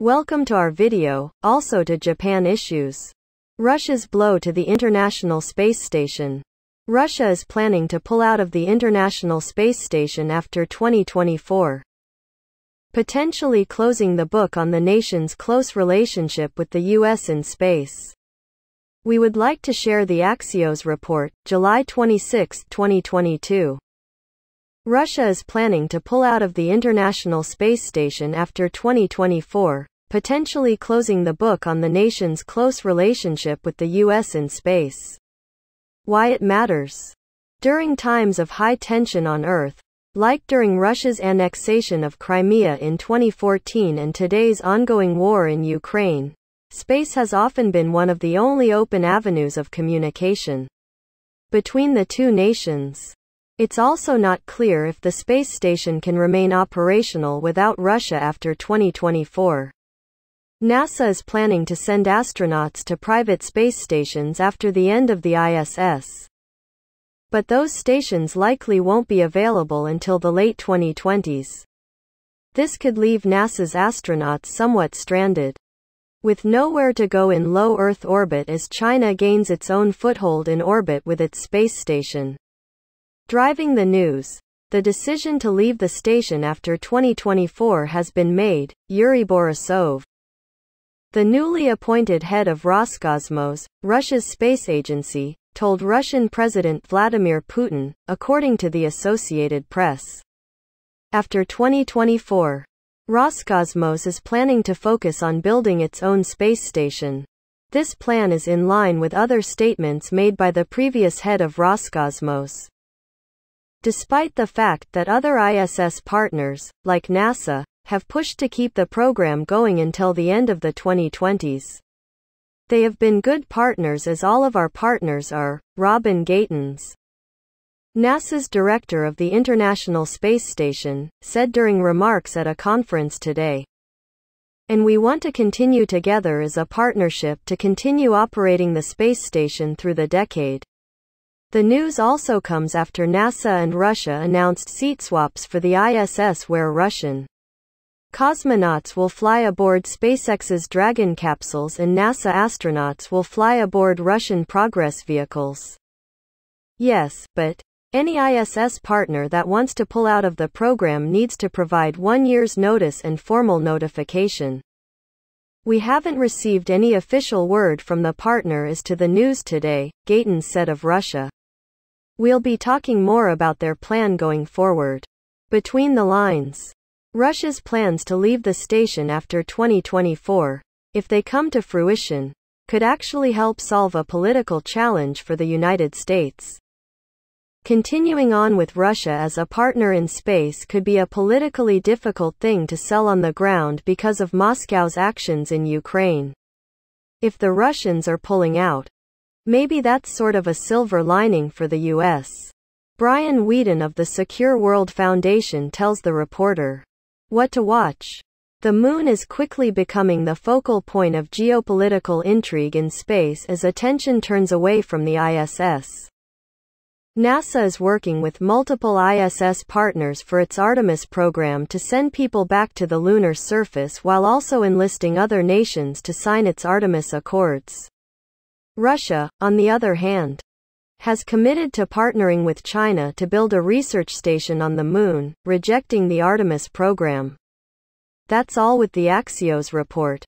Welcome to our video, also to Japan issues. Russia's blow to the International Space Station. Russia is planning to pull out of the International Space Station after 2024. Potentially closing the book on the nation's close relationship with the US in space. We would like to share the Axios report, July 26, 2022. Russia is planning to pull out of the International Space Station after 2024, potentially closing the book on the nation's close relationship with the US in space. Why it matters. During times of high tension on Earth, like during Russia's annexation of Crimea in 2014 and today's ongoing war in Ukraine, space has often been one of the only open avenues of communication between the two nations. It's also not clear if the space station can remain operational without Russia after 2024. NASA is planning to send astronauts to private space stations after the end of the ISS. But those stations likely won't be available until the late 2020s. This could leave NASA's astronauts somewhat stranded. With nowhere to go in low Earth orbit as China gains its own foothold in orbit with its space station. Driving the news. The decision to leave the station after 2024 has been made, Yuri Borisov. The newly appointed head of Roscosmos, Russia's space agency, told Russian President Vladimir Putin, according to the Associated Press. After 2024, Roscosmos is planning to focus on building its own space station. This plan is in line with other statements made by the previous head of Roscosmos. Despite the fact that other ISS partners, like NASA, have pushed to keep the program going until the end of the 2020s. They have been good partners as all of our partners are, Robin Gatens. NASA's director of the International Space Station, said during remarks at a conference today. And we want to continue together as a partnership to continue operating the space station through the decade. The news also comes after NASA and Russia announced seat swaps for the ISS where Russian cosmonauts will fly aboard SpaceX's Dragon capsules and NASA astronauts will fly aboard Russian Progress vehicles. Yes, but any ISS partner that wants to pull out of the program needs to provide one year's notice and formal notification. We haven't received any official word from the partner as to the news today, Gatens said of Russia. We'll be talking more about their plan going forward. Between the lines. Russia's plans to leave the station after 2024, if they come to fruition, could actually help solve a political challenge for the United States. Continuing on with Russia as a partner in space could be a politically difficult thing to sell on the ground because of Moscow's actions in Ukraine. If the Russians are pulling out, Maybe that's sort of a silver lining for the US. Brian Weeden of the Secure World Foundation tells the reporter. What to watch? The moon is quickly becoming the focal point of geopolitical intrigue in space as attention turns away from the ISS. NASA is working with multiple ISS partners for its Artemis program to send people back to the lunar surface while also enlisting other nations to sign its Artemis Accords. Russia, on the other hand, has committed to partnering with China to build a research station on the moon, rejecting the Artemis program. That's all with the Axios report.